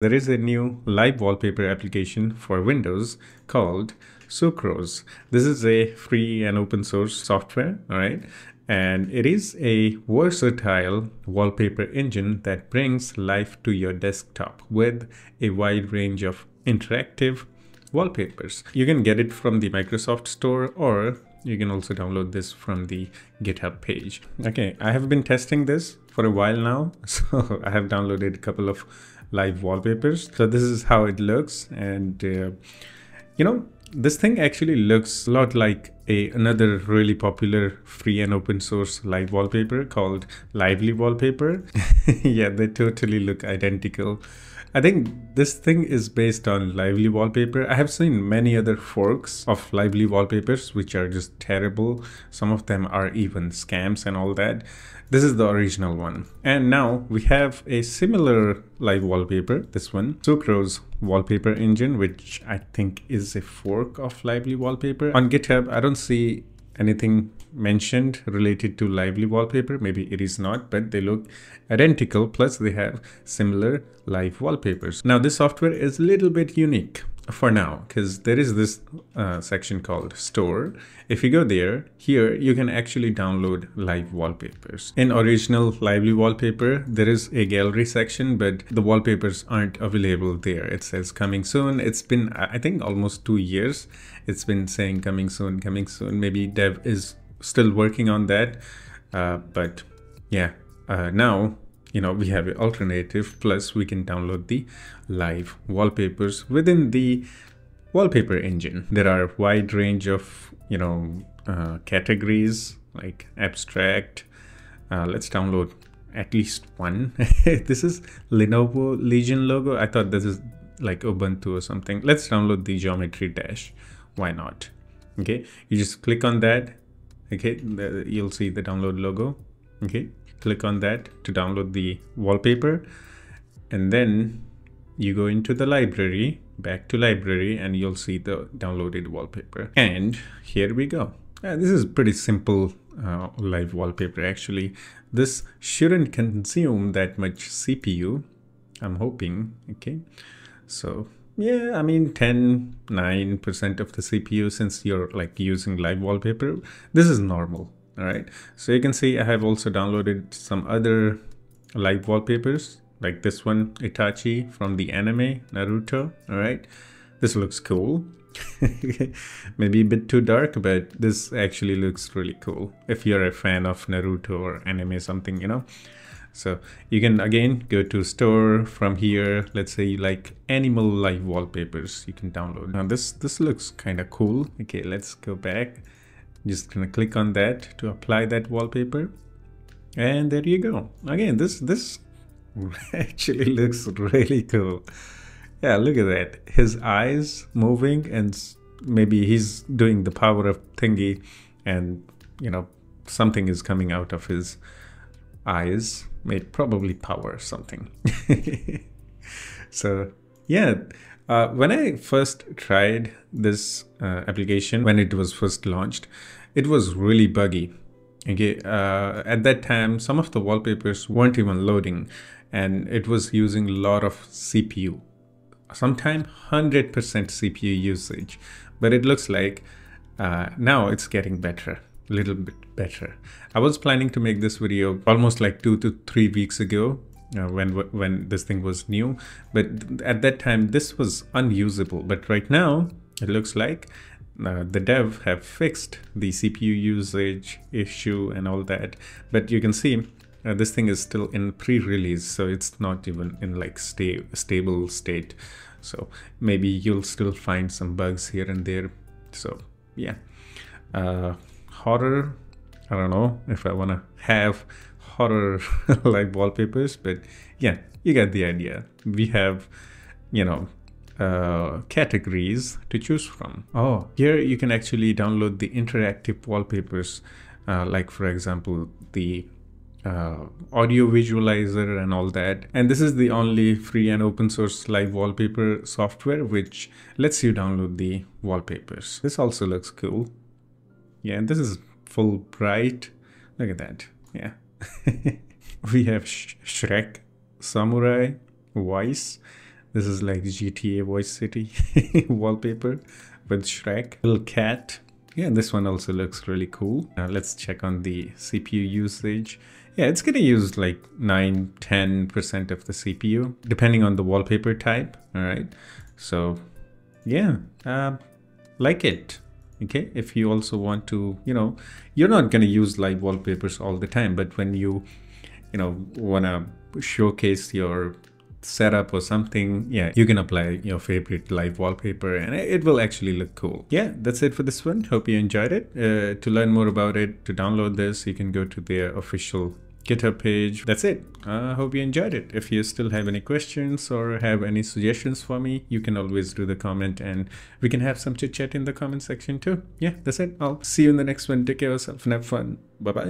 There is a new live wallpaper application for Windows called Sucrose. This is a free and open source software, all right? And it is a versatile wallpaper engine that brings life to your desktop with a wide range of interactive wallpapers. You can get it from the Microsoft Store or you can also download this from the GitHub page. Okay, I have been testing this for a while now. So I have downloaded a couple of live wallpapers. So this is how it looks. And uh, you know, this thing actually looks a lot like a another really popular free and open source live wallpaper called Lively Wallpaper. yeah, they totally look identical. I think this thing is based on Lively Wallpaper. I have seen many other forks of Lively Wallpapers which are just terrible. Some of them are even scams and all that. This is the original one. And now we have a similar live wallpaper, this one, Sucrose wallpaper engine, which I think is a fork of Lively Wallpaper. On GitHub, I don't see anything mentioned related to lively wallpaper. Maybe it is not but they look identical. Plus they have similar live wallpapers. Now this software is a little bit unique for now because there is this uh, section called store. If you go there here you can actually download live wallpapers. In original lively wallpaper there is a gallery section but the wallpapers aren't available there. It says coming soon. It's been i think almost two years. It's been saying coming soon coming soon. Maybe dev is still working on that uh, but yeah uh, now you know we have an alternative plus we can download the live wallpapers within the wallpaper engine. There are wide range of you know uh, categories like abstract. Uh, let's download at least one. This is lenovo legion logo. I thought this is like ubuntu or something. Let's download the geometry dash. Why not? Okay you just click on that. Okay you'll see the download logo. Okay click on that to download the wallpaper. And then you go into the library back to library and you'll see the downloaded wallpaper. And here we go. Uh, this is pretty simple uh, live wallpaper actually. This shouldn't consume that much cpu i'm hoping okay? So yeah i mean 10 9 percent of the cpu since you're like using live wallpaper this is normal all right so you can see i have also downloaded some other live wallpapers like this one itachi from the anime naruto all right this looks cool. Maybe a bit too dark but this actually looks really cool if you're a fan of naruto or anime something you know? So you can again go to store from here let's say you like animal live wallpapers you can download. Now this this looks kind of cool. Okay let's go back just gonna click on that to apply that wallpaper. And there you go. Again this this actually looks really cool. Yeah look at that. His eyes moving and maybe he's doing the power of thingy and you know something is coming out of his eyes. Made probably power something. So yeah uh, when I first tried this uh, application, when it was first launched, it was really buggy. Okay, uh, at that time, some of the wallpapers weren't even loading and it was using a lot of CPU. Sometimes 100% CPU usage, but it looks like uh, now it's getting better, a little bit better. I was planning to make this video almost like two to three weeks ago uh, when when this thing was new. But at that time this was unusable. But right now it looks like uh, the dev have fixed the CPU usage issue and all that. But you can see uh, this thing is still in pre-release so it's not even in like stay stable state. So maybe you'll still find some bugs here and there. So yeah. Uh, horror I don't know if I want to have horror like wallpapers but yeah you get the idea. We have you know uh, categories to choose from. Oh here you can actually download the interactive wallpapers uh, like for example the uh, audio visualizer and all that. And this is the only free and open source live wallpaper software which lets you download the wallpapers. This also looks cool. Yeah and this is full bright. Look at that. Yeah we have Sh Shrek, Samurai, Weiss, This is like GTA Vice City wallpaper with Shrek. Little cat. Yeah, this one also looks really cool. Now let's check on the CPU usage. Yeah, it's gonna use like 9 10% of the CPU, depending on the wallpaper type. All right. So, yeah, uh, like it okay? If you also want to you know you're not going to use live wallpapers all the time but when you you know want to showcase your setup or something yeah you can apply your favorite live wallpaper and it will actually look cool. Yeah that's it for this one. Hope you enjoyed it. Uh, to learn more about it to download this you can go to their official GitHub page. That's it. I uh, hope you enjoyed it. If you still have any questions or have any suggestions for me, you can always do the comment and we can have some chit chat in the comment section too. Yeah, that's it. I'll see you in the next one. Take care of yourself and have fun. Bye bye.